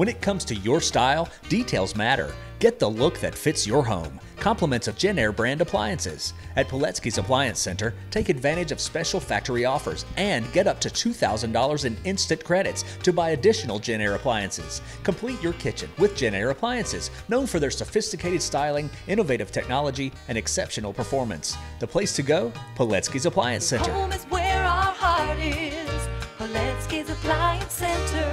When it comes to your style, details matter. Get the look that fits your home. Compliments of Jenn-Air brand appliances. At Poletski's Appliance Center, take advantage of special factory offers and get up to $2,000 in instant credits to buy additional Jenn-Air appliances. Complete your kitchen with Jenn-Air appliances, known for their sophisticated styling, innovative technology, and exceptional performance. The place to go? Poletski's Appliance Center. Home is where our heart is. Appliance Center.